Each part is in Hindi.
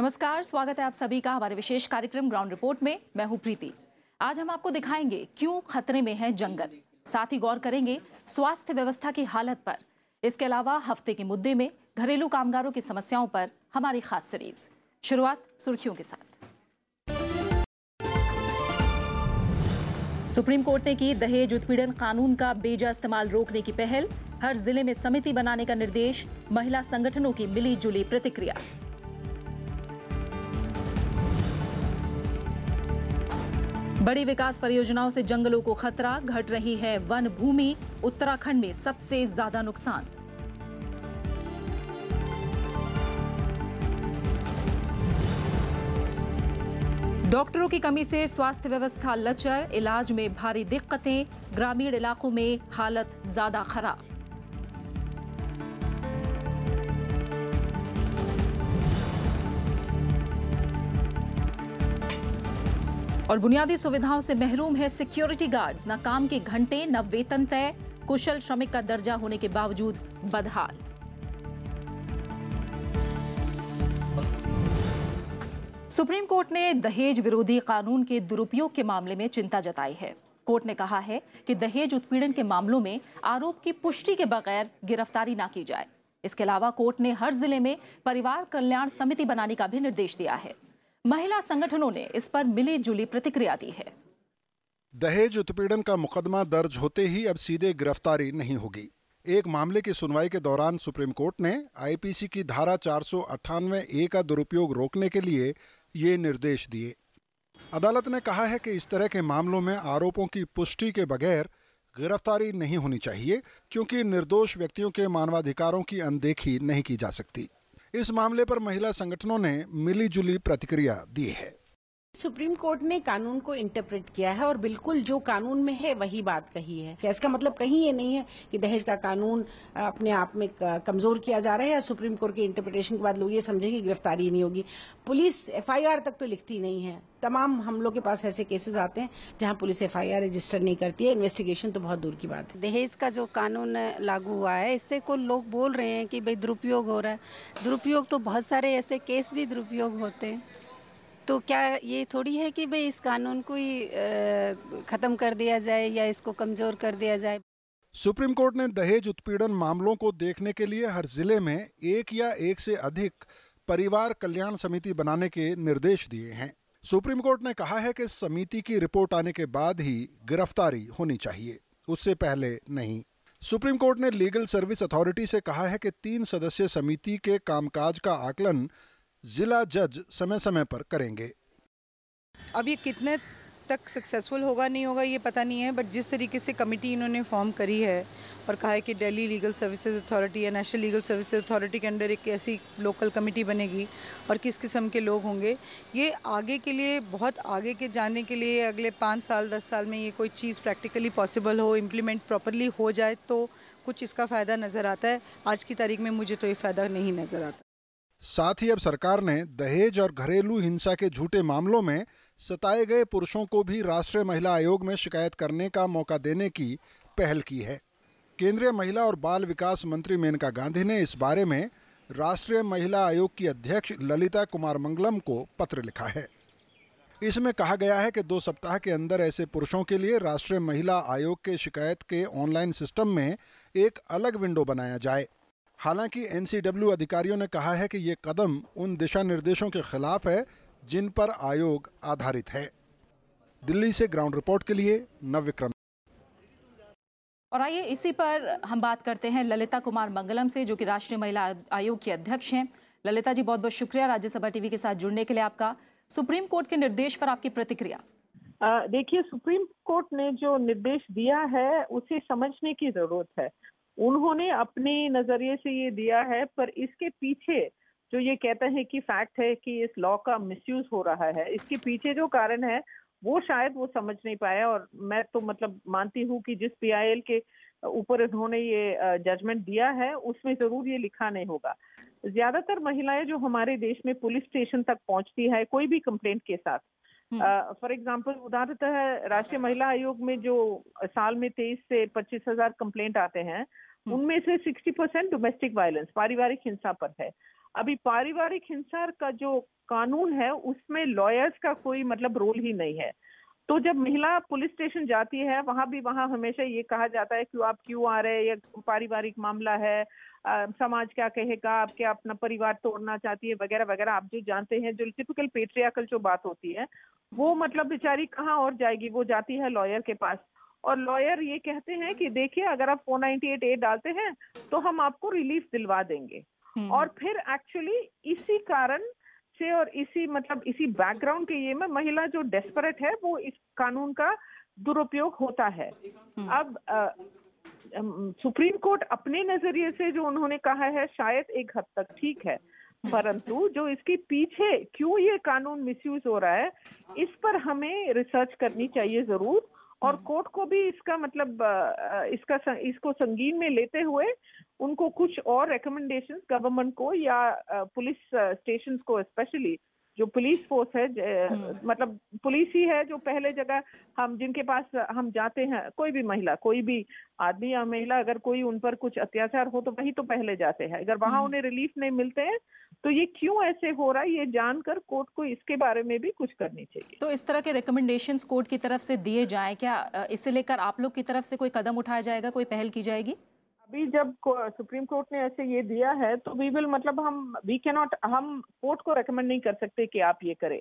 नमस्कार, स्वागत है आप सभी का हमारे विशेष कार्यक्रम ग्राउंड रिपोर्ट में। मैं हूँ प्रीति। आज हम आपको दिखाएँगे क्यों खतरे में है जंगल। साथ ही गौर करेंगे स्वास्थ्य व्यवस्था की हालत पर। इसके अलावा हफ़्ते के मुद्दे में घरेलू कामगारों की समस्याओं पर हमारी खास सीरीज़। शुरुआत सुर्खियों के साथ। सुप्रीम कोर्ट ने की दहेज उत्पीड़न कानून का बेजा इस्तेमाल रोकने की पहल। हर ज़िले में समिति बनाने का निर्देश। महिला संगठनों की मिली जुली प्रतिक्रिया। बड़ी विकास परियोजनाओं से जंगलों को खतरा घट रही है। वन भूमि, उत्तराखंड में सबसे ज़्यादा नुकसान। डॉक्टरों की कमी से स्वास्थ्य व्यवस्था लचर, इलाज में भारी दिक्कतें, ग्रामीण इलाकों में हालत ज़्यादा खराब। और बुनियादी सुविधाओं से महरूम है सिक्योरिटी गार्ड्स न काम के घंटे, न वेतन तय। कुशल श्रमिक का दर्जा होने के बावजूद बदहाल। सुप्रीम कोर्ट ने दहेज विरोधी कानून के दुरुपयोग के मामले में चिंता जताई है। कोर्ट ने कहा है कि दहेज उत्पीड़न के मामलों में आरोप की पुष्टि के बगैर गिरफ्तारी ना की जाए। इसके अलावा कोर्ट ने हर ज़िले में परिवार कल्याण समिति बनाने का भी निर्देश दिया है। महिला संगठनों ने इस पर मिली जुली प्रतिक्रिया दी है। दहेज उत्पीड़न का मुकदमा दर्ज होते ही अब सीधे गिरफ्तारी नहीं होगी। एक मामले की सुनवाई के दौरान सुप्रीम कोर्ट ने आईपीसी की धारा चार ए का दुरुपयोग रोकने के लिए ये निर्देश दिए। अदालत ने कहा है कि इस तरह के मामलों में आरोपों की पुष्टि के बगैर गिरफ्तारी नहीं होनी चाहिए, क्योंकि निर्दोष व्यक्तियों के मानवाधिकारों की अनदेखी नहीं की जा सकती। इस मामले पर महिला संगठनों ने मिलीजुली प्रतिक्रिया दी है। सुप्रीम कोर्ट ने कानून को इंटरप्रेट किया है और बिल्कुल जो कानून में है, वही बात कही है। इसका मतलब कहीं ये नहीं है कि दहेज का कानून अपने आप में कमज़ोर किया जा रहा है या सुप्रीम कोर्ट के इंटरप्रिटेशन के बाद लोग ये समझे कि गिरफ्तारी नहीं होगी। पुलिस एफआईआर तक तो लिखती नहीं है। तमाम हम लोग के पास ऐसे केसेस आते हैं जहाँ पुलिस एफआईआर रजिस्टर नहीं करती है। इन्वेस्टिगेशन तो बहुत दूर की बात है। दहेज का जो कानून लागू हुआ है इससे को लोग बोल रहे हैं कि भाई दुरुपयोग हो रहा है। दुरुपयोग तो बहुत सारे ऐसे केस भी दुरुपयोग होते हैं। तो क्या ये थोड़ी है कि भाई इस कानून को ही ख़त्म कर दिया जाए या इसको कमज़ोर कर दिया जाए? सुप्रीम कोर्ट ने दहेज उत्पीड़न मामलों को देखने के लिए हर ज़िले में एक या एक से अधिक परिवार कल्याण समिति बनाने के निर्देश दिए हैं। सुप्रीम कोर्ट ने कहा है कि समिति की रिपोर्ट आने के बाद ही गिरफ्तारी होनी चाहिए। उससे पहले नहीं। सुप्रीम कोर्ट ने लीगल सर्विस अथॉरिटी से कहा है कि तीन सदस्य समिति के कामकाज का आकलन जिला जज समय समय पर करेंगे। अब ये कितने तक सक्सेसफुल होगा नहीं होगा ये पता नहीं है, बट जिस तरीके से कमेटी इन्होंने फॉर्म करी है और कहा है कि दिल्ली लीगल सर्विसेज़ अथॉरिटी या नेशनल लीगल सर्विसेज़ अथॉरिटी के अंडर एक ऐसी लोकल कमेटी बनेगी और किस किस्म के लोग होंगे। ये आगे के लिए, बहुत आगे के जाने के लिए अगले पाँच साल, दस साल में ये कोई चीज़ प्रैक्टिकली पॉसिबल हो इम्प्लीमेंट प्रॉपरली हो जाए तो कुछ इसका फ़ायदा नज़र आता है। आज की तारीख में मुझे तो ये फ़ायदा नहीं नज़र आता। साथ ही अब सरकार ने दहेज और घरेलू हिंसा के झूठे मामलों में सताए गए पुरुषों को भी राष्ट्रीय महिला आयोग में शिकायत करने का मौका देने की पहल की है। केंद्रीय महिला और बाल विकास मंत्री मेनका गांधी ने इस बारे में राष्ट्रीय महिला आयोग की अध्यक्ष ललिता कुमार मंगलम को पत्र लिखा है। इसमें कहा गया है कि दो सप्ताह के अंदर ऐसे पुरुषों के लिए राष्ट्रीय महिला आयोग के शिकायत के ऑनलाइन सिस्टम में एक अलग विंडो बनाया जाए। हालाँकि एनसीडब्ल्यू अधिकारियों ने कहा है कि ये कदम उन दिशा निर्देशों के खिलाफ है जिन पर आयोग आधारित है। दिल्ली से ग्राउंड रिपोर्ट के लिए नव विक्रम और आइए इसी पर हम बात करते हैं ललिता कुमार मंगलम से, जो कि राष्ट्रीय महिला आयोग की अध्यक्ष हैं। ललिता जी बहुत बहुत शुक्रिया राज्यसभा टीवी के साथ जुड़ने के लिए आपका। सुप्रीम कोर्ट के निर्देश पर आपकी प्रतिक्रिया। देखिए, सुप्रीम कोर्ट ने जो निर्देश दिया है, उसे समझने की ज़रूरत है। उन्होंने अपने नज़रिए से ये दिया है, पर इसके पीछे जो ये कहते हैं कि फैक्ट है कि इस लॉ का मिसयूज हो रहा है। इसके पीछे जो कारण है वो शायद वो समझ नहीं पाए और मैं तो मतलब मानती हूँ कि जिस पीआईएल के ऊपर इन्होंने ये जजमेंट दिया है उसमें ज़रूर ये लिखा नहीं होगा। ज़्यादातर महिलाएँ जो हमारे देश में पुलिस स्टेशन तक पहुँचती है कोई भी कंप्लेंट के साथ फॉर एग्ज़ाम्पल उदाहरणतः राष्ट्रीय महिला आयोग में जो साल में तेईस से पच्चीस हज़ार कंप्लेंट आते हैं उनमें से 60 परसेंट डोमेस्टिक वायलेंस पारिवारिक हिंसा पर है। अभी पारिवारिक हिंसा का जो कानून है उसमें लॉयर्स का कोई मतलब रोल ही नहीं है। तो जब महिला पुलिस स्टेशन जाती है वहाँ भी वहाँ हमेशा ये कहा जाता है कि आप क्यों आ रहे हैं? ये पारिवारिक मामला है। आ, समाज क्या कहेगा? आप क्या अपना परिवार तोड़ना चाहती है? वगैरह वगैरह। आप जो जानते हैं जो टिपिकल पेट्रियाकल जो बात होती है वो मतलब बेचारी कहाँ और जाएगी? वो जाती है लॉयर के पास। और लॉयर ये कहते हैं कि देखिए अगर आप 498 ए डालते हैं तो हम आपको रिलीफ दिलवा देंगे। और फिर एक्चुअली इसी कारण से और इसी मतलब इसी बैकग्राउंड के ये में महिला जो डेस्परेट है वो इस कानून का दुरुपयोग होता है। अब सुप्रीम कोर्ट अपने नज़रिए से जो उन्होंने कहा है शायद एक हद तक ठीक है। परंतु जो इसके पीछे क्यों ये कानून मिसयूज हो रहा है इस पर हमें रिसर्च करनी चाहिए ज़रूर। और कोर्ट को भी इसका मतलब इसका इसको संगीन में लेते हुए उनको कुछ और रिकमेंडेशंस गवर्नमेंट को या पुलिस स्टेशंस को स्पेशली जो पुलिस फोर्स है मतलब पुलिस ही है जो पहले जगह हम जिनके पास हम जाते हैं कोई भी महिला कोई भी आदमी या महिला अगर कोई उन पर कुछ अत्याचार हो तो वही तो पहले जाते हैं। अगर वहाँ उन्हें रिलीफ नहीं मिलते हैं तो ये क्यों ऐसे हो रहा है ये जानकर कोर्ट को इसके बारे में भी कुछ करनी चाहिए। तो इस तरह के रिकमेंडेशन कोर्ट की तरफ़ से दिए जाए क्या? इसे लेकर आप लोग की तरफ़ से कोई कदम उठाया जाएगा कोई पहल की जाएगी? अभी जब सुप्रीम कोर्ट ने ऐसे ये दिया है तो वी विल मतलब हम वी कैन नॉट हम कोर्ट को रेकमेंड नहीं कर सकते कि आप ये करें।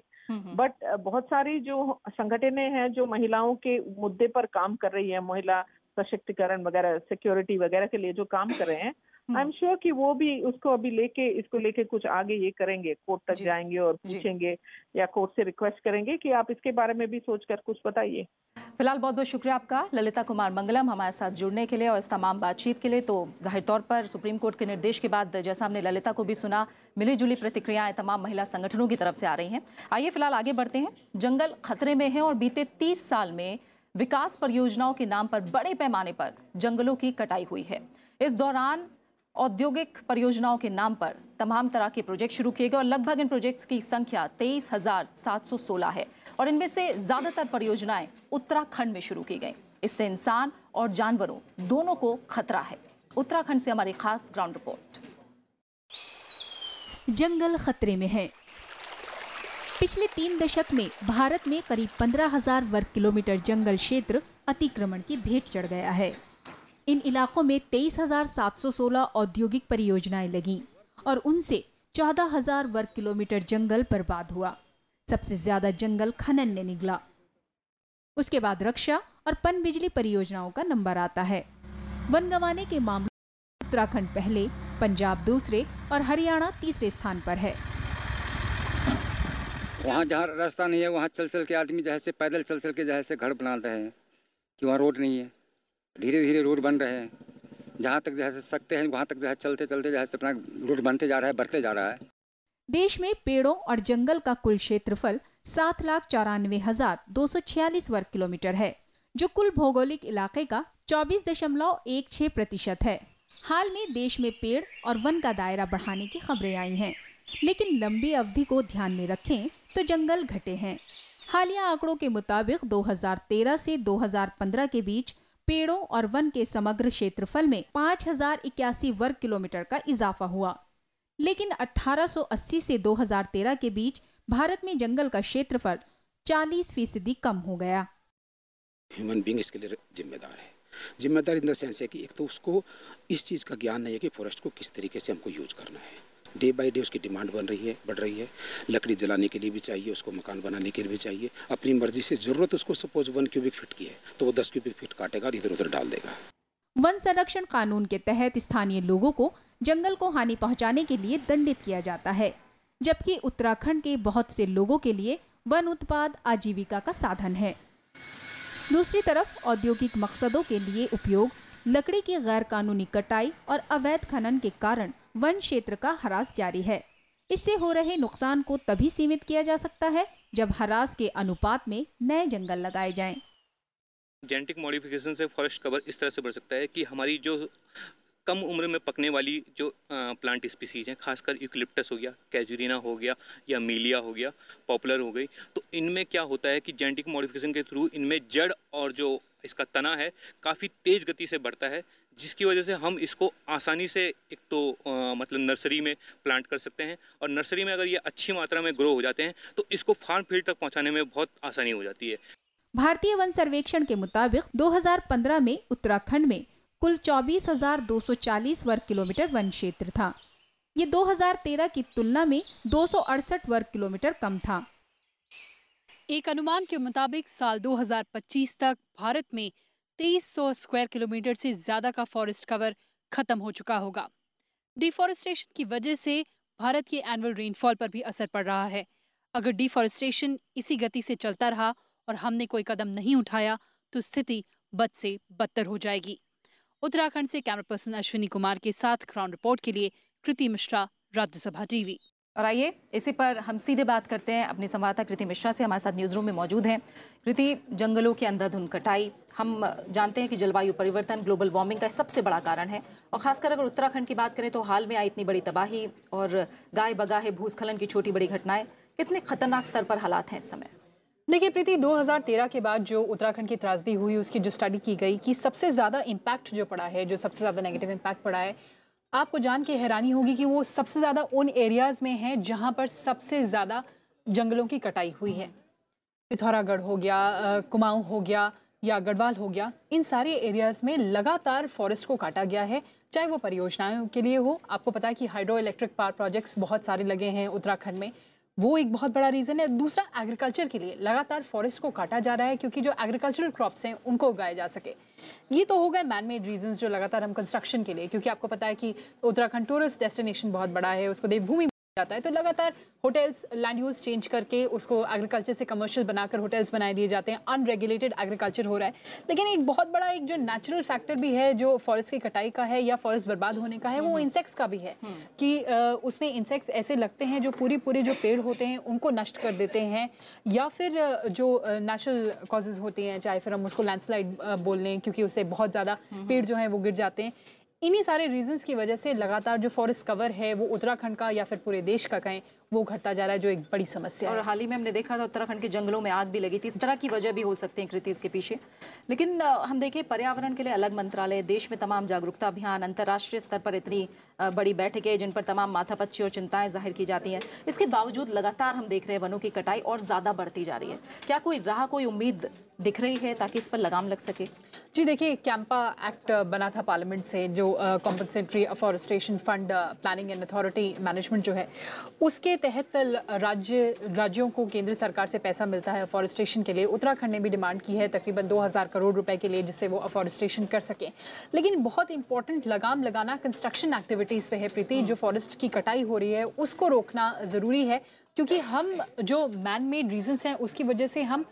बट बहुत सारी जो संगठने हैं जो महिलाओं के मुद्दे पर काम कर रही है महिला सशक्तिकरण वगैरह सिक्योरिटी वगैरह के लिए जो काम कर रहे हैं आई एम श्योर कि वो भी उसको अभी लेके इसको लेके कुछ आगे ये करेंगे कोर्ट तक जाएँगे और पूछेंगे या कोर्ट से रिक्वेस्ट करेंगे कि आप इसके बारे में भी सोचकर कुछ बताइए। फ़िलहाल बहुत बहुत शुक्रिया आपका ललिता कुमार मंगलम हमारे साथ जुड़ने के लिए और इस तमाम बातचीत के लिए। तो ज़ाहिर तौर पर सुप्रीम कोर्ट के निर्देश के बाद जैसा हमने ललिता को भी सुना मिली जुली प्रतिक्रियाएँ तमाम महिला संगठनों की तरफ़ से आ रही हैं। आइए फ़िलहाल आगे बढ़ते हैं। जंगल खतरे में है और बीते तीस साल में विकास परियोजनाओं के नाम पर बड़े पैमाने पर जंगलों की कटाई हुई है। इस दौरान औद्योगिक परियोजनाओं के नाम पर तमाम तरह के प्रोजेक्ट शुरू किए गए और लगभग इन प्रोजेक्ट्स की संख्या तेईस हज़ार सात सौ सोलह है। और इनमें से ज़्यादातर परियोजनाएँ उत्तराखंड में शुरू की गई। इससे इंसान और जानवरों दोनों को खतरा है। उत्तराखंड से हमारी खास ग्राउंड रिपोर्ट। जंगल खतरे में है। पिछले तीन दशक में भारत में करीब पंद्रह हज़ार वर्ग किलोमीटर जंगल क्षेत्र अतिक्रमण की भेंट चढ़ गया है। इन इलाकों में 23,716 औद्योगिक परियोजनाएँ लगी और उनसे 14,000 वर्ग किलोमीटर जंगल बर्बाद हुआ। सबसे ज़्यादा जंगल खनन ने निकला। उसके बाद रक्षा और पन बिजली परियोजनाओं का नंबर आता है। वन गंवाने के मामले उत्तराखंड पहले पंजाब दूसरे और हरियाणा तीसरे स्थान पर है। वहाँ जहाँ रास्ता नहीं है वहाँ चल चल के आदमी जैसे पैदल चल चल के जैसे घर बना रहे हैं कि वहाँ रोड नहीं है। धीरे धीरे रोड बन रहे हैं। जहाँ तक जैसे सकते हैं वहाँ तक जो चलते चलते जैसे अपना रोड बनते जा रहा है बढ़ते जा रहा है। देश में पेड़ों और जंगल का कुल क्षेत्रफल सात लाख चौरानवे हज़ार दो सौ छियालीस वर्ग किलोमीटर है जो कुल भौगोलिक इलाके का चौबीस दशमलव एक छह प्रतिशत है। हाल में देश में पेड़ और वन का दायरा बढ़ाने की खबरें आई हैं, लेकिन लंबी अवधि को ध्यान में रखें तो जंगल घटे हैं। हालिया आंकड़ों के मुताबिक 2013 से 2015 के बीच पेड़ों और वन के समग्र क्षेत्रफल में पाँच हज़ार इक्यासी वर्ग किलोमीटर का इजाफा हुआ। लेकिन 1880 से 2013 के बीच भारत में जंगल का क्षेत्रफल 40 फ़ीसदी कम हो गया। ह्यूमन बींग इसके लिए जिम्मेदार है। जिम्मेदार इन द सेंस है कि एक तो उसको इस चीज़ का ज्ञान नहीं है कि फॉरेस्ट को किस तरीके से हमको यूज़ करना है। डे बाय डे उसकी डिमांड बन रही है, बढ़ रही है। लकड़ी जलाने के लिए भी चाहिए, उसको मकान बनाने के लिए भी चाहिए। अपनी मर्ज़ी से ज़रूरत उसको सपोज़ वन क्यूबिक फीट की है तो वो दस क्यूबिक फीट काटेगा और इधर उधर डाल देगा। वन संरक्षण कानून के तहत स्थानीय लोगों को जंगल को हानि पहुँचाने के लिए दंडित किया जाता है, जबकि उत्तराखंड के बहुत से लोगों के लिए वन उत्पाद आजीविका का साधन है। दूसरी तरफ़, औद्योगिक मकसदों के लिए उपयोग लकड़ी की गैर कानूनी कटाई और अवैध खनन के कारण वन क्षेत्र का हरास जारी है इससे हो रहे नुकसान को तभी सीमित किया जा सकता है, जब हरास के अनुपात में नए जंगल लगाए जाएँ। जेनेटिक मॉडिफिकेशन से फॉरेस्ट कवर इस तरह से बढ़ सकता है कि हमारी जो कम उम्र में पकने वाली जो प्लांट स्पीसीज हैं, खासकर यूकलिप्टस हो गया, कैजुरिना हो गया या मीलिया हो गया, पॉपुलर हो गई तो इनमें क्या होता है कि जेनेटिक मॉडिफिकेशन के थ्रू इनमें जड़ और जो इसका तना है, काफ़ी तेज़ गति से बढ़ता है जिसकी वजह से हम इसको आसानी से एक तो आ, मतलब नर्सरी में प्लांट कर सकते हैं और नर्सरी में अगर ये अच्छी मात्रा में ग्रो हो जाते हैं तो इसको फार्म फ़ील्ड तक पहुँचाने में बहुत आसानी हो जाती है। भारतीय वन सर्वेक्षण के मुताबिक 2015 में उत्तराखंड में कुल 24,240 वर्ग किलोमीटर वन क्षेत्र था। ये 2013 की तुलना में दो सौ अड़सठ वर्ग किलोमीटर कम था। एक अनुमान के मुताबिक साल 2025 तक भारत में 2300 स्क्वायर किलोमीटर से ज़्यादा का फॉरेस्ट कवर खत्म हो चुका होगा। डिफॉरेस्टेशन की वजह से भारत के एनुअल रेनफॉल पर भी असर पड़ रहा है। अगर डिफॉरेस्टेशन इसी गति से चलता रहा और हमने कोई कदम नहीं उठाया तो स्थिति बद से बदतर हो जाएगी। उत्तराखंड से कैमरा पर्सन अश्विनी कुमार के साथ ग्राउंड रिपोर्ट के लिए कृति मिश्रा, राज्यसभा टीवी। और आइए इसी पर हम सीधे बात करते हैं। अपने संवाददाता कृति मिश्रा से हमारे साथ न्यूज़ रूम में मौजूद हैं। कृति, जंगलों की अंधाधुंध कटाई। हम जानते हैं कि जलवायु परिवर्तन ग्लोबल वार्मिंग का सबसे बड़ा कारण है। और खासकर अगर उत्तराखंड की बात करें तो हाल में आई इतनी बड़ी तबाही और गाय बगाहे, भूस्खलन की छोटी बड़ी घटनाएँ कितने खतरनाक स्तर पर हालात हैं इस समय? देखिए प्रीति 2013 के बाद जो उत्तराखंड की त्रासदी हुई, उसकी जो स्टडी की गई कि सबसे ज़्यादा इम्पैक्ट जो पड़ा है, जो सबसे ज़्यादा नेगेटिव इम्पैक्ट पड़ा है आपको जान के हैरानी होगी कि वो सबसे ज़्यादा उन एरियाज़ में हैं जहाँ पर सबसे ज़्यादा जंगलों की कटाई हुई है। पिथौरागढ़ हो गया कुमाऊँ हो गया या गढ़वाल हो गया, इन सारे एरियाज़ में लगातार फॉरेस्ट को काटा गया है। चाहे वो परियोजनाओं के लिए हो, आपको पता है कि हाइड्रो इलेक्ट्रिक पावर प्रोजेक्ट्स बहुत सारे लगे हैं उत्तराखंड में। वो एक बहुत बड़ा रीज़न है। दूसरा एग्रीकल्चर के लिए लगातार फॉरेस्ट को काटा जा रहा है क्योंकि जो एग्रीकल्चरल क्रॉप्स हैं, उनको उगाए जा सके। ये तो हो गए मैन मेड रीजन जो लगातार हम कंस्ट्रक्शन के लिए, क्योंकि आपको पता है कि उत्तराखंड टूरिस्ट डेस्टिनेशन बहुत बड़ा है, उसको देवभूमि जाता है तो लगातार होटल्स लैंड यूज़ चेंज करके उसको एग्रीकल्चर से कमर्शियल बनाकर होटल्स बनाए दिए जाते हैं अनरेगुलेटेड एग्रीकल्चर हो रहा है लेकिन एक बहुत बड़ा एक जो नेचुरल फैक्टर भी है जो फॉरेस्ट की कटाई का है या फॉरेस्ट बर्बाद होने का है वो इंसेक्ट्स हम्म। का भी है हम्म। कि उसमें इंसेक्ट्स ऐसे लगते हैं जो पूरी पूरे जो पेड़ होते हैं उनको नष्ट कर देते हैं या फिर जो नेचुरल कॉजेज़ होती हैं चाहे फिर हम उसको लैंडस्लाइड बोल लें क्योंकि उससे बहुत ज़्यादा हम्म। पेड़ जो हैं वो गिर जाते हैं इन्हीं सारे रीजंस की वजह से लगातार जो फॉरेस्ट कवर है, वो उत्तराखंड का या फिर पूरे देश का कहें वो घटता जा रहा है जो एक बड़ी समस्या और हाल ही में हमने देखा था उत्तराखंड के जंगलों में आग भी लगी थी। इस तरह की वजह भी हो सकती है कृति इसके पीछे। लेकिन हम देखें पर्यावरण के लिए अलग मंत्रालय देश में तमाम जागरूकता अभियान अंतर्राष्ट्रीय स्तर पर इतनी बड़ी बैठकें जिन पर तमाम माथापच्ची और चिंताएँ ज़ाहिर की जाती हैं। इसके बावजूद लगातार हम देख रहे हैं वनों की कटाई और ज़्यादा बढ़ती जा रही है। क्या कोई राह कोई उम्मीद दिख रही है ताकि इस पर लगाम लग सके? जी देखिए कैंपा एक्ट बना था पार्लियामेंट से जो compensatory afforestation fund planning and authority management जो है उसके तहत राज्य राज्यों को केंद्र सरकार से पैसा मिलता है अफॉरेस्टेशन के लिए। उत्तराखंड ने भी डिमांड की है तकरीबन 2000 करोड़ रुपए के लिए जिससे वो अफॉरेस्टेशन कर सकें। लेकिन बहुत इंपॉर्टेंट लगाम लगाना कंस्ट्रक्शन एक्टिविटीज़ पे है प्रीति जो फॉरेस्ट की कटाई हो रही है उसको रोकना ज़रूरी है क्योंकि हम जो मैन मेड रीजन्स हैं उसकी वजह से हम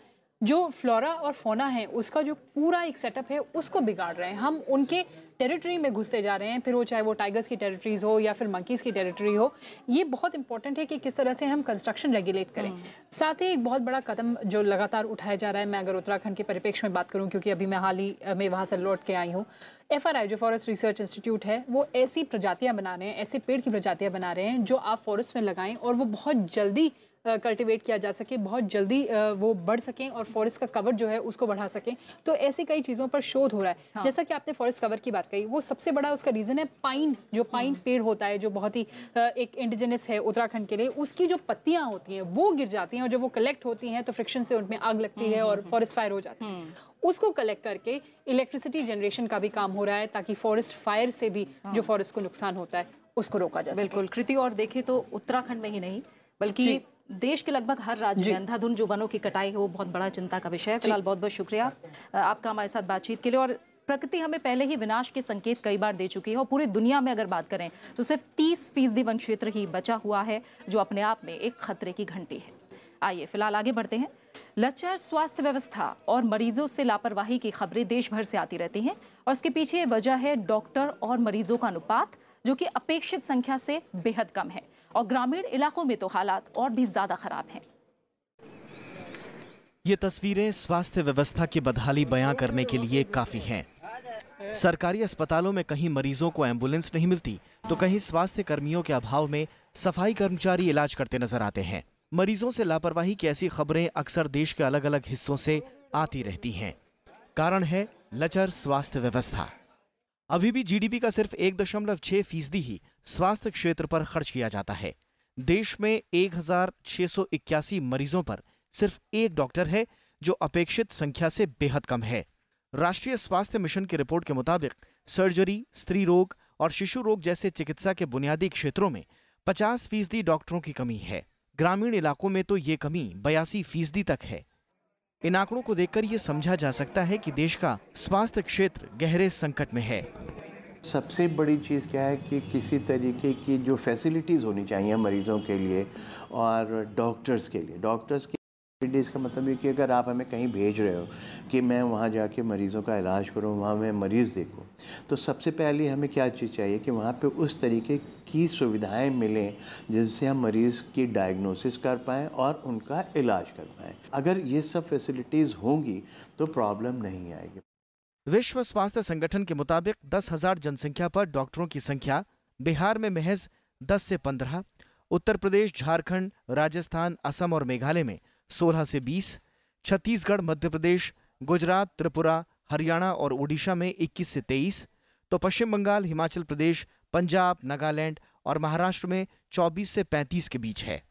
जो फ्लोरा और फोना है उसका जो पूरा एक सेटअप है उसको बिगाड़ रहे हैं हम उनके टेरिटरी में घुसते जा रहे हैं फिर वो चाहे वो टाइगर्स की टेरिटरीज हो या फिर मंकीज़ की टेरिटरी हो ये बहुत इंपॉर्टेंट है कि किस तरह से हम कंस्ट्रक्शन रेगुलेट करें हम्म। साथ ही एक बहुत बड़ा कदम जो लगातार उठाया जा रहा है मैं अगर उत्तराखंड के परिप्रेक्ष्य में बात करूँ क्योंकि अभी मैं हाल ही में वहाँ से लौट के आई हूँ एफ़ आर जो फॉरेस्ट रिसर्च इंस्टीट्यूट है वो ऐसी प्रजातियाँ बना रहे हैं ऐसे पेड़ की प्रजातियाँ बना रहे हैं जो आप फॉरेस्ट में लगाएँ और वो बहुत जल्दी कल्टीवेट किया जा सके बहुत जल्दी वो बढ़ सकें और फॉरेस्ट का कवर जो है उसको बढ़ा सकें। तो ऐसी कई चीज़ों पर शोध हो रहा है। हाँ। जैसा कि आपने फॉरेस्ट कवर की बात कही वो सबसे बड़ा उसका रीज़न है पाइन जो पाइन हाँ। पेड़ होता है जो बहुत ही एक इंडिजिनस है उत्तराखंड के लिए उसकी जो पत्तियाँ होती हैं वो गिर जाती हैं और जब वो कलेक्ट होती हैं तो फ्रिक्शन से उनमें आग लगती है और फॉरेस्ट फायर हो जाती है। उसको कलेक्ट करके इलेक्ट्रिसिटी जनरेशन का भी काम हो रहा है ताकि फॉरेस्ट फायर से भी जो फॉरेस्ट हाँ। को नुकसान होता है उसको रोका जाए बिल्कुल कृति और देखें तो उत्तराखंड में ही नहीं बल्कि देश के लगभग हर राज्य में अंधाधुन जो वनों की कटाई है वो बहुत बड़ा चिंता का विषय है। फ़िलहाल बहुत बहुत शुक्रिया आपका हमारे साथ बातचीत के लिए। और प्रकृति हमें पहले ही विनाश के संकेत कई बार दे चुकी है और पूरी दुनिया में अगर बात करें तो सिर्फ़ तीस फ़ीसदी वन क्षेत्र ही बचा हुआ है जो अपने आप में एक खतरे की घंटी है। आइए फ़िलहाल आगे बढ़ते हैं। लचर स्वास्थ्य व्यवस्था और मरीजों से लापरवाही की खबरें देश भर से आती रहती हैं और इसके पीछे वजह है डॉक्टर और मरीजों का अनुपात जो कि अपेक्षित संख्या से बेहद कम है। और ग्रामीण इलाकों में तो हालात और भी ज़्यादा खराब हैं। ये तस्वीरें स्वास्थ्य व्यवस्था की बदहाली बयां करने के लिए काफ़ी हैं। सरकारी अस्पतालों में कहीं मरीजों को एंबुलेंस नहीं मिलती तो कहीं स्वास्थ्य कर्मियों के अभाव में सफ़ाई कर्मचारी इलाज करते नज़र आते हैं। मरीजों से लापरवाही की ऐसी खबरें अक्सर देश के अलग अलग हिस्सों से आती रहती हैं। कारण है लचर स्वास्थ्य व्यवस्था। अभी भी जीडीपी का सिर्फ़ एक दशमलव छह फ़ीसदी ही स्वास्थ्य क्षेत्र पर खर्च किया जाता है। देश में एक हज़ार छह सौ इक्यासी मरीजों पर सिर्फ़ एक डॉक्टर है, जो अपेक्षित संख्या से बेहद कम है। राष्ट्रीय स्वास्थ्य मिशन की रिपोर्ट के मुताबिक, सर्जरी, स्त्री रोग और शिशु रोग जैसे चिकित्सा के बुनियादी क्षेत्रों में 50 फ़ीसदी डॉक्टरों की कमी है। ग्रामीण इलाकों में तो ये कमी बयासी फ़ीसदी तक है। इन आंकड़ों को देखकर ये समझा जा सकता है कि देश का स्वास्थ्य क्षेत्र गहरे संकट में है। सबसे बड़ी चीज़ क्या है कि किसी तरीके की जो फैसिलिटीज़ होनी चाहिए मरीज़ों के लिए और डॉक्टर्स के लिए। डॉक्टर्स की फैसिलिटीज़ का मतलब ये कि अगर आप हमें कहीं भेज रहे हो कि मैं वहाँ जाके मरीज़ों का इलाज करूँ, वहाँ मैं मरीज़ देखूँ तो सबसे पहले हमें क्या चीज़ चाहिए कि वहाँ पे उस तरीके की सुविधाएँ मिलें जिनसे हम मरीज़ की डायग्नोसिस कर पाएँ और उनका इलाज कर पाएँ। अगर ये सब फैसिलिटीज़ होंगी तो प्रॉब्लम नहीं आएगी। विश्व स्वास्थ्य संगठन के मुताबिक दस हज़ार जनसंख्या पर डॉक्टरों की संख्या बिहार में महज 10 से 15, उत्तर प्रदेश झारखंड राजस्थान असम और मेघालय में 16 से 20, छत्तीसगढ़ मध्य प्रदेश गुजरात त्रिपुरा हरियाणा और ओडिशा में 21 से 23, तो पश्चिम बंगाल हिमाचल प्रदेश पंजाब नागालैंड और महाराष्ट्र में 24 से 35 के बीच है।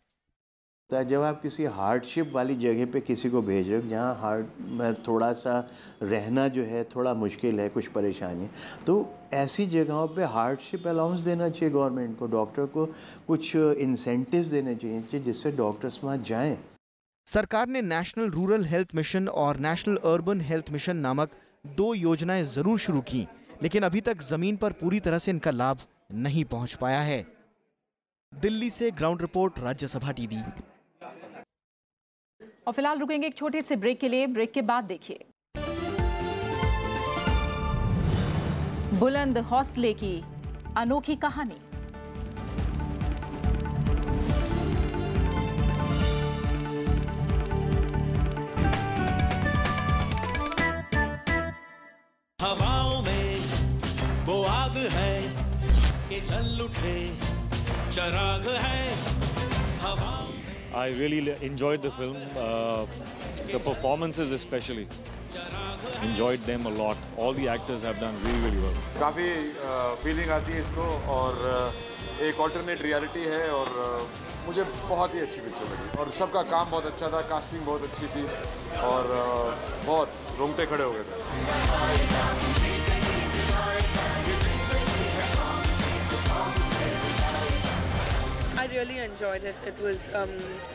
जब आप किसी हार्डशिप वाली जगह पे किसी को भेज रहे हो, जहाँ हार्ड में थोड़ा सा रहना जो है, थोड़ा मुश्किल है, कुछ परेशानी तो ऐसी जगहों पे हार्डशिप अलाउंस देना चाहिए गवर्नमेंट को डॉक्टर को कुछ इंसेंटिव्स देने चाहिए जिससे डॉक्टर्स वहाँ जाएँ। सरकार ने नेशनल रूरल हेल्थ मिशन और नेशनल अर्बन हेल्थ मिशन नामक दो योजनाएँ ज़रूर शुरू की, लेकिन अभी तक ज़मीन पर पूरी तरह से इनका लाभ नहीं पहुँच पाया है। दिल्ली से ग्राउंड रिपोर्ट, राज्यसभा टीवी। और फ़िलहाल रुकेंगे एक छोटे से ब्रेक के लिए। ब्रेक के बाद देखिए। बुलंद हौसले की अनोखी कहानी। हवाओं में वो आग है कि जल उठे, चराग है। हवाओं I really enjoyed the film. Uh, the performances, especially, enjoyed them a lot. All the actors have done really, really well. काफ़ी फीलिंग आती है इसको और एक ऑल्टरनेट रियलिटी है और मुझे बहुत ही अच्छी पिक्चर लगी और सबका काम बहुत अच्छा था कास्टिंग बहुत अच्छी थी और बहुत रोंगटे खड़े हो गए थे really enjoyed it. It was um,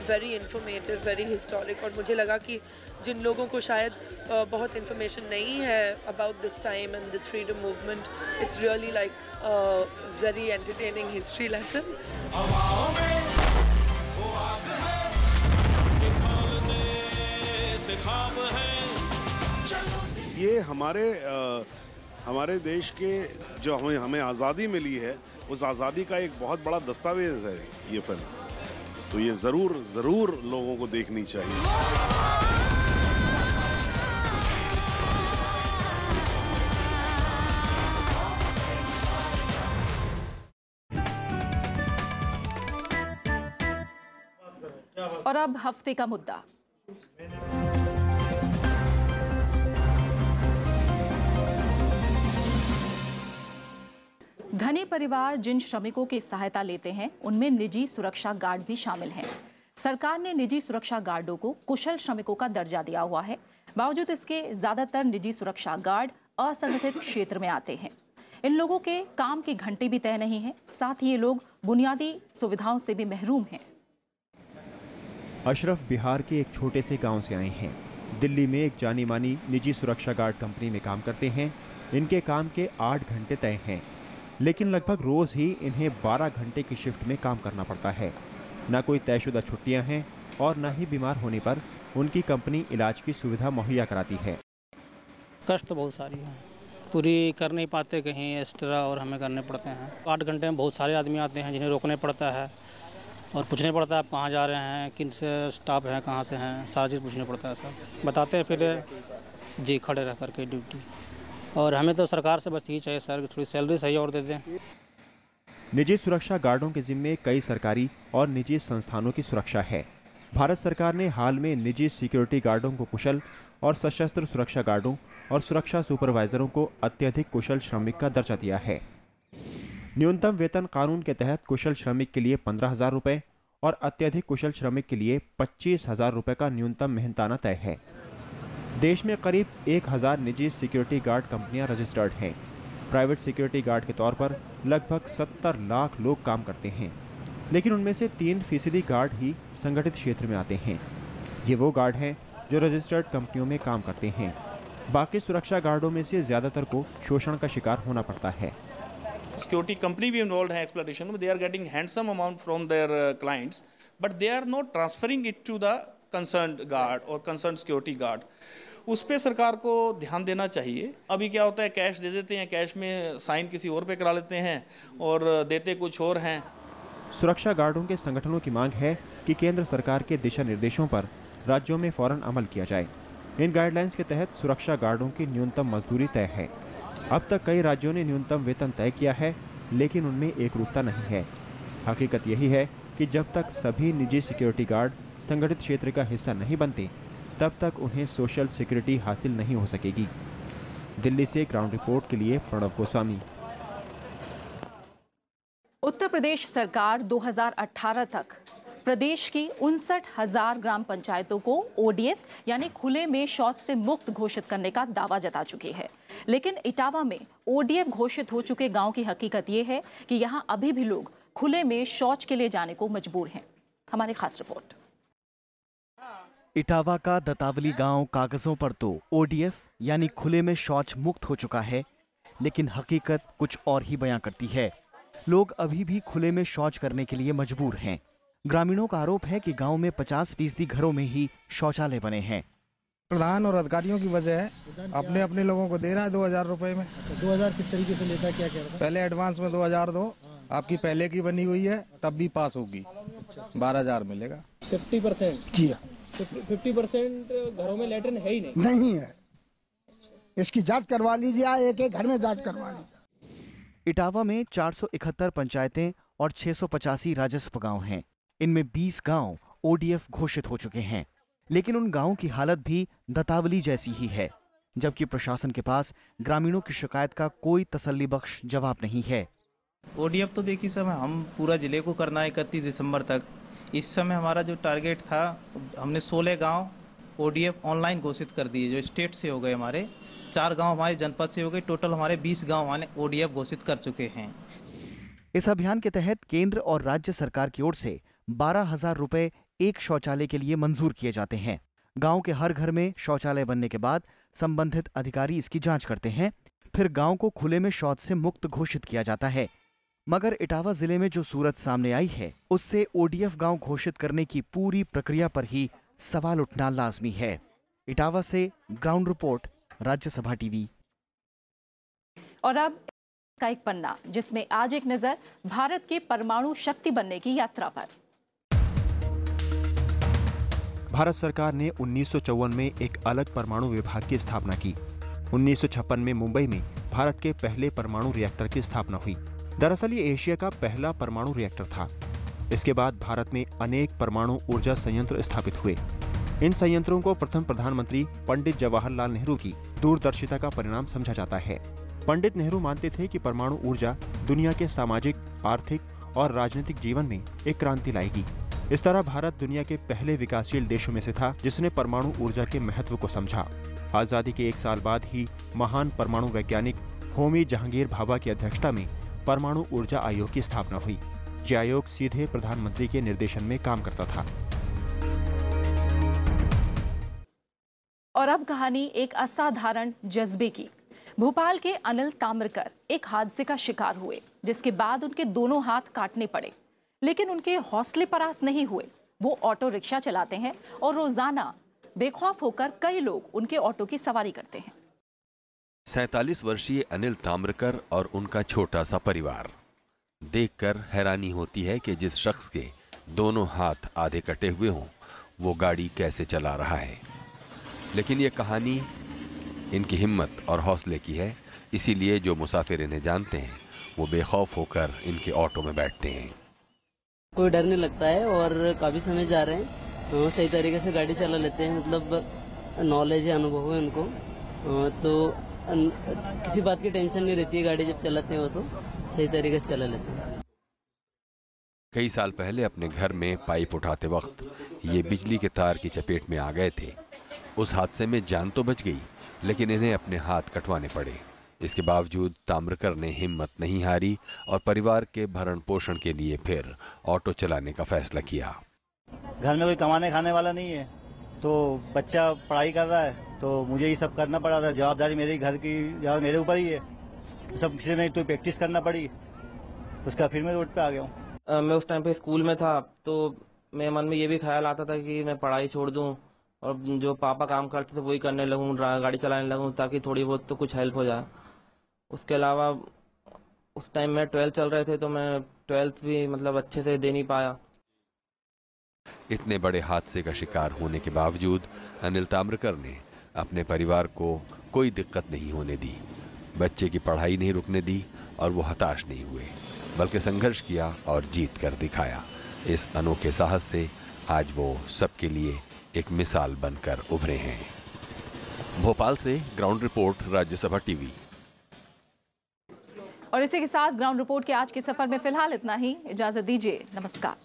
very informative, very historic और मुझे लगा कि जिन लोगों को शायद uh, बहुत information नहीं है about this time and this freedom movement, it's really like a very entertaining history lesson. ये हमारे आ, हमारे देश के जो हमें हमें आज़ादी मिली है, उस आज़ादी का एक बहुत बड़ा दस्तावेज़ है ये फ़िल्म। तो ये ज़रूर ज़रूर लोगों को देखनी चाहिए। और अब हफ़्ते का मुद्दा। धनी परिवार जिन श्रमिकों की सहायता लेते हैं, उनमें निजी सुरक्षा गार्ड भी शामिल हैं। सरकार ने निजी सुरक्षा गार्डों को कुशल श्रमिकों का दर्जा दिया हुआ है। बावजूद इसके, ज़्यादातर निजी सुरक्षा गार्ड असंगठित क्षेत्र में आते हैं। इन लोगों के काम के घंटे भी तय नहीं है, साथ ही ये लोग बुनियादी सुविधाओं से भी महरूम हैं। अशरफ बिहार के एक छोटे से गाँव से आए हैं। दिल्ली में एक जानी मानी निजी सुरक्षा गार्ड कंपनी में काम करते हैं। इनके काम के आठ घंटे तय हैं। लेकिन लगभग रोज ही इन्हें 12 घंटे की शिफ्ट में काम करना पड़ता है। न कोई तयशुदा छुट्टियाँ हैं और न ही बीमार होने पर उनकी कंपनी इलाज की सुविधा मुहैया कराती है। कष्ट बहुत सारी है। पूरी कर नहीं पाते कहीं एक्स्ट्रा और हमें करने पड़ते हैं। आठ घंटे में बहुत सारे आदमी आते हैं जिन्हें रोकने पड़ता है और पूछने पड़ता है आप कहाँ जा रहे हैं, किन से स्टाफ हैं, कहाँ से हैं, सारा चीज़ पूछने पड़ता है सर। बताते हैं फिर, जी, खड़े रह करके ड्यूटी और हमें तो सरकार से बस यही चाहिए, सर थोड़ी सैलरी सही और दे दें। निजी सुरक्षा गार्डों के जिम्मे कई सरकारी और निजी संस्थानों की सुरक्षा है। भारत सरकार ने हाल में निजी सिक्योरिटी गार्डों को कुशल और सशस्त्र सुरक्षा गार्डों और सुरक्षा सुपरवाइजरों को अत्यधिक कुशल श्रमिक का दर्जा दिया है। न्यूनतम वेतन कानून के तहत कुशल श्रमिक के लिए पंद्रह हज़ार रुपये और अत्यधिक कुशल श्रमिक के लिए पच्चीस हज़ार रुपये का न्यूनतम मेहनताना तय है। देश में करीब एक हज़ार निजी सिक्योरिटी गार्ड कंपनियाँ रजिस्टर्ड हैं। प्राइवेट सिक्योरिटी गार्ड के तौर पर लगभग 70 लाख लोग काम करते हैं, लेकिन उनमें से तीन फ़ीसदी गार्ड ही संगठित क्षेत्र में आते हैं। ये वो गार्ड हैं जो रजिस्टर्ड कंपनियों में काम करते हैं। बाकी सुरक्षा गार्डों में से ज़्यादातर को शोषण का शिकार होना पड़ता है। सिक्योरिटी कंपनी भी इन्वॉल्व है एक्सप्लोरेशन में। They are getting handsome amount from their clients but they are not transferring it to the concern guard और कंसर्न सिक्योरिटी गार्ड उस पर सरकार को ध्यान देना चाहिए। अभी क्या होता है, कैश दे देते हैं, कैश में साइन किसी और पे करा लेते हैं और देते कुछ और हैं। सुरक्षा गार्डों के संगठनों की मांग है कि केंद्र सरकार के दिशा निर्देशों पर राज्यों में फ़ौरन अमल किया जाए। इन गाइडलाइंस के तहत सुरक्षा गार्डों की न्यूनतम मजदूरी तय है। अब तक कई राज्यों ने न्यूनतम वेतन तय किया है, लेकिन उनमें एक रूपता नहीं है। हकीकत यही है कि जब तक सभी निजी सिक्योरिटी गार्ड संगठित क्षेत्र का हिस्सा नहीं बनते तब तक उन्हें सोशल सिक्योरिटी हासिल नहीं हो सकेगी। दिल्ली से ग्राउंड रिपोर्ट के लिए प्रणव गोस्वामी। उत्तर प्रदेश सरकार 2018 तक प्रदेश की उनसठ हज़ार ग्राम पंचायतों को ओडीएफ यानी खुले में शौच से मुक्त घोषित करने का दावा जता चुकी है। लेकिन इटावा में ओडीएफ घोषित हो चुके गाँव की हकीकत ये है कि यहाँ अभी भी लोग खुले में शौच के लिए जाने को मजबूर हैं। हमारी खास रिपोर्ट। इटावा का दतावली गाँव कागजों पर तो ओडीएफ यानी खुले में शौच मुक्त हो चुका है लेकिन हकीकत कुछ और ही बयां करती है। लोग अभी भी खुले में शौच करने के लिए मजबूर हैं। ग्रामीणों का आरोप है कि गाँव में 50 फ़ीसदी घरों में ही शौचालय बने हैं। प्रधान और अधिकारियों की वजह है अपने अपने लोगों को दे रहा है दो हज़ार रूपए में। दो हज़ार किस तरीके से लेता है क्या कह रहा है पहले एडवांस में दो हज़ार दो आपकी पहले की बनी हुई है तब भी पास होगी। बारह हज़ार मिलेगा। Fifty percent? जी हाँ। फिफ्टी परसेंट घरों में लेटरिन है ही नहीं। नहीं है। इसकी जाँच करवा लीजिए एक एक घर में जाँच करवा लीजिए। इटावा में 471 पंचायतें और छह सौ पचासी राजस्व गाँव हैं। इनमें 20 गाँव ओडीएफ घोषित हो चुके हैं। लेकिन उन गाँवों की हालत भी दतावली जैसी ही है जबकि प्रशासन के पास ग्रामीणों की शिकायत का कोई तसल्ली बख्श जवाब नहीं है। ओडीएफ तो देखिए समय हम पूरा ज़िले को करना है इकतीस दिसंबर तक। इस समय हमारा जो टारगेट था, हमने 16 गाँव ओडीएफ ऑनलाइन घोषित कर दिए, जो स्टेट से हो गए हमारे। चार गाँव हमारे जनपद से हो गए टोटल हमारे 20 गाँव हमारे ओडीएफ घोषित कर चुके हैं। इस अभियान के तहत केंद्र और राज्य सरकार की ओर से बारह हज़ार रुपए एक शौचालय के लिए मंजूर किए जाते हैं। गाँव के हर घर में शौचालय बनने के बाद संबंधित अधिकारी इसकी जाँच करते हैं। फिर गाँव को खुले में शौच से मुक्त घोषित किया जाता है। मगर इटावा ज़िले में जो सूरत सामने आई है उससे ओडीएफ गाँव घोषित करने की पूरी प्रक्रिया पर ही सवाल उठना लाजमी है। इटावा से ग्राउंड रिपोर्ट राज्यसभा टीवी। और अब का एक पन्ना जिसमें आज एक नज़र भारत के परमाणु शक्ति बनने की यात्रा पर। भारत सरकार ने उन्नीस सौ चौवन में एक अलग परमाणु विभाग की स्थापना की। उन्नीस सौ छप्पन में मुंबई में भारत के पहले परमाणु रिएक्टर की स्थापना हुई। दरअसल ये एशिया का पहला परमाणु रिएक्टर था। इसके बाद भारत में अनेक परमाणु ऊर्जा संयंत्र स्थापित हुए। इन संयंत्रों को प्रथम प्रधानमंत्री पंडित जवाहरलाल नेहरू की दूरदर्शिता का परिणाम समझा जाता है। पंडित नेहरू मानते थे कि परमाणु ऊर्जा दुनिया के सामाजिक, आर्थिक और राजनीतिक जीवन में एक क्रांति लाएगी। इस तरह भारत दुनिया के पहले विकासशील देशों में से था जिसने परमाणु ऊर्जा के महत्व को समझा। आज़ादी के एक साल बाद ही महान परमाणु वैज्ञानिक होमी जहांगीर भाभा की अध्यक्षता में परमाणु ऊर्जा आयोग की स्थापना हुई, ये आयोग सीधे प्रधानमंत्री के निर्देशन में काम करता था। और अब कहानी एक असाधारण जज्बे की। भोपाल के अनिल ताम्रकर एक हादसे का शिकार हुए, जिसके बाद उनके दोनों हाथ काटने पड़े। लेकिन उनके हौसले परास नहीं हुए। वो ऑटो रिक्शा चलाते हैं और रोज़ाना बेखौफ होकर कई लोग उनके ऑटो की सवारी करते हैं। सैतालीस वर्षीय अनिल ताम्रकर और उनका छोटा सा परिवार। देखकर हैरानी होती है कि जिस शख्स के दोनों हाथ आधे कटे हुए हों, वो गाड़ी कैसे चला रहा है। लेकिन ये कहानी इनकी हिम्मत और हौसले की है, इसीलिए जो मुसाफिर इन्हें जानते हैं, वो बेखौफ होकर इनके ऑटो में बैठते हैं। कोई डर नहीं लगता है और काफ़ी समय जा रहे हैं। तो सही तरीके से गाड़ी चला लेते हैं मतलब नॉलेज है, अनुभव है उनको। तो अन- किसी बात की टेंशन नहीं रहती है गाड़ी जब चलाते हैं वो तो सही तरीके से चला लेते हैं। कई साल पहले अपने घर में पाइप उठाते वक्त ये बिजली के तार की चपेट में आ गए थे। उस हादसे में जान तो बच गई लेकिन इन्हें अपने हाथ कटवाने पड़े। इसके बावजूद ताम्रकर ने हिम्मत नहीं हारी और परिवार के भरण पोषण के लिए फिर ऑटो चलाने का फैसला किया। घर में कोई कमाने खाने वाला नहीं है। तो बच्चा पढ़ाई कर रहा है तो मुझे ये सब करना पड़ा था। जवाबदारी मेरे घर की, जवाब मेरे ऊपर ही है। सब चीज़ें मैं तो प्रैक्टिस करना पड़ी। उसका फिर मैं रोड पे आ गया हूँ। मैं उस टाइम पे स्कूल में था तो मेरे मन में ये भी ख्याल आता था कि मैं पढ़ाई छोड़ दूँ और जो पापा काम करते थे वही करने लगूँ गाड़ी चलाने लगूं ताकि थोड़ी बहुत तो कुछ हेल्प हो जाए। उसके अलावा उस टाइम में ट्वेल्थ चल रहे थे तो मैं ट्वेल्थ भी मतलब अच्छे से दे नहीं पाया। इतने बड़े हादसे का शिकार होने के बावजूद अनिल ताम्रकर ने अपने परिवार को कोई दिक्कत नहीं होने दी। बच्चे की पढ़ाई नहीं रुकने दी और वो हताश नहीं हुए, बल्कि संघर्ष किया और जीत कर दिखाया। इस अनोखे साहस से आज वो सबके लिए एक मिसाल बनकर उभरे हैं। भोपाल से ग्राउंड रिपोर्ट, राज्यसभा टीवी। और इसी के साथ ग्राउंड रिपोर्ट के आज के सफ़र में फ़िलहाल इतना ही। इजाज़त दीजिए। नमस्कार।